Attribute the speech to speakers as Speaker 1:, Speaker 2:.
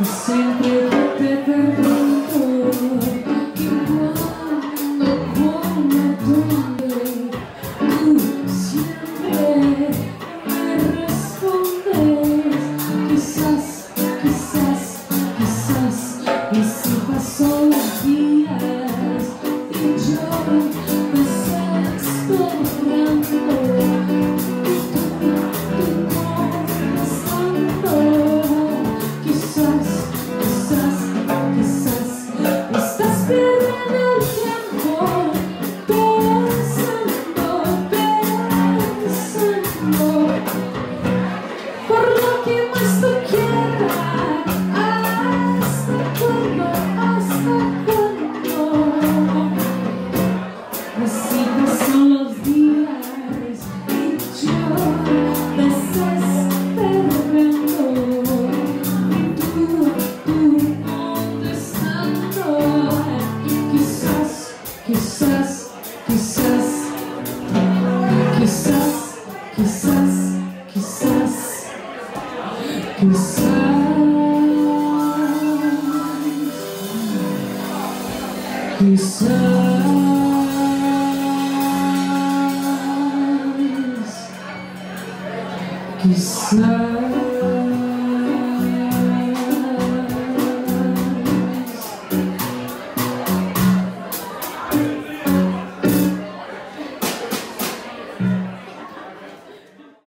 Speaker 1: Sempre te pergunto que quando, como donde Tu sempre me respondes Quizás, quizás, quizás, quizás. Quizás, quizás, quizás, quizás, quizás, quizás, quizás. Quizás.